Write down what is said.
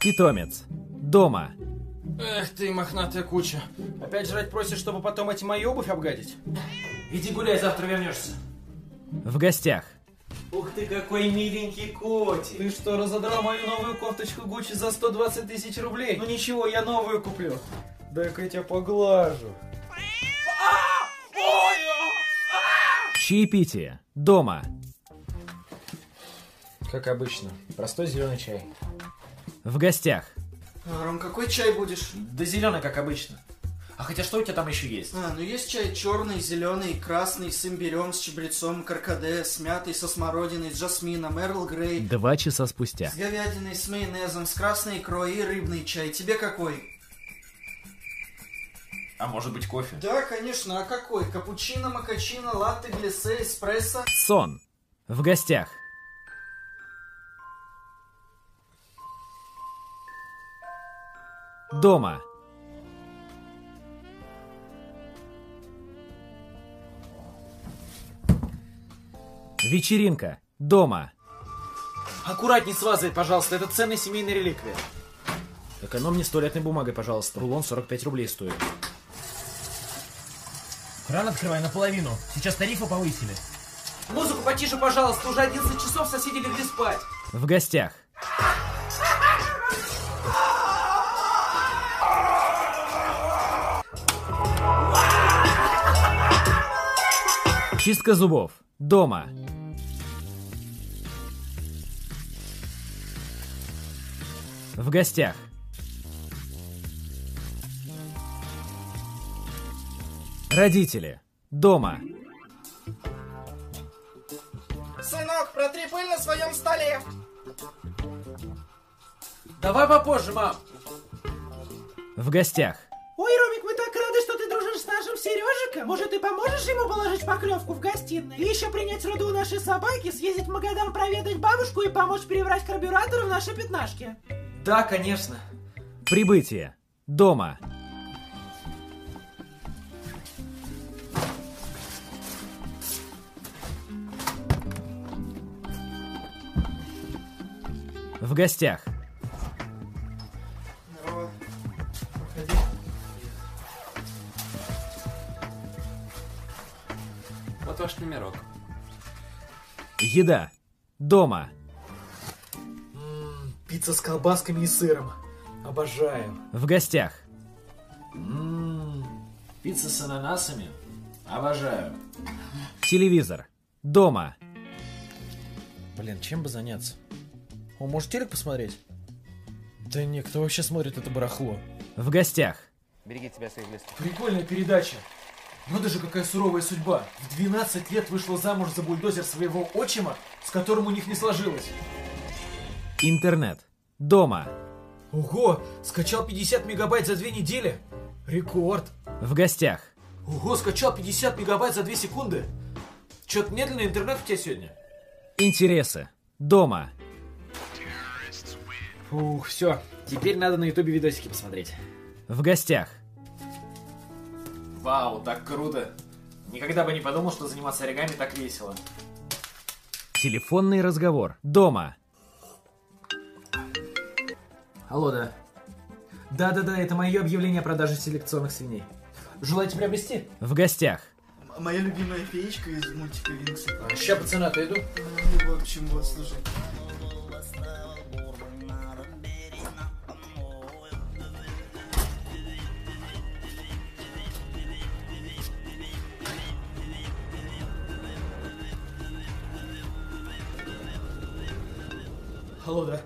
Питомец. Дома. Эх ты, мохнатая куча. Опять жрать просишь, чтобы потом эти мои обувь обгадить? Иди гуляй, завтра вернешься. В гостях. Ух ты, какой миленький котик. Ты что, разодрал мою новую кофточку Гуччи за 120 тысяч рублей? Ну ничего, я новую куплю. Дай-ка я тебя поглажу. Чаепитие. Дома. Как обычно, простой зеленый чай. В гостях. А, Ром, какой чай будешь? Да зеленый, как обычно. А хотя что у тебя там еще есть? А, ну есть чай черный, зеленый, красный, с имбирем, с чабрецом, каркаде, с мятой, со смородиной, с жасмином, эрл грей, Два часа спустя. с говядиной, с майонезом, с красной икрой и рыбный чай. Тебе какой? А может быть кофе? Да, конечно, а какой? Капучино, макачино, латте, глиссе, эспрессо? Сон. В гостях. Дома. Вечеринка. Дома. Аккуратней с вазой, пожалуйста, это ценная семейная реликвия. Экономьте с туалетной бумагой, пожалуйста. Рулон 45 рублей стоит. Кран открывай наполовину. Сейчас тарифы повысили. Музыку потише, пожалуйста, уже 11 часов соседи легли спать. В гостях. Чистка зубов. Дома. В гостях. Родители. Дома. Сынок, протри пыль на своем столе. Давай попозже, мам. В гостях. Ой, Ромик, мы так рады, что ты дружишь с нашим Сережиком. Может, ты поможешь ему положить поклевку в гостиной? И еще принять роду у нашей собаки, съездить в Магадан проведать бабушку и помочь перебрать карбюратор в наши пятнашки. Да, конечно. Прибытие. Дома. В гостях. Вот ваш номерок. Еда. Дома. Пицца с колбасками и сыром. Обожаю. В гостях. Ммм, пицца с ананасами. Обожаю. Телевизор. Дома. Блин, чем бы заняться? О, может телек посмотреть? Да не, кто вообще смотрит это барахло? В гостях. Берегите себя своих близких. Прикольная передача. Надо же, какая суровая судьба. В 12 лет вышла замуж за бульдозер своего отчима, с которым у них не сложилось. Интернет. Дома. Ого, скачал 50 мегабайт за две недели? Рекорд. В гостях. Ого, скачал 50 мегабайт за 2 секунды. Чё-то медленный интернет у тебя сегодня? Интересы. Дома. Фух, все. Теперь надо на ютубе видосики посмотреть. В гостях. Вау, так круто. Никогда бы не подумал, что заниматься оригами так весело. Телефонный разговор. Дома. Алло, да. Да-да-да, это мое объявление о продаже селекционных свиней. Желаете приобрести? В гостях. М- Моя любимая феечка из мультика Винкс. Ща, пацаны, отойду. Ну вот, почему вот, слушай. Алло, да.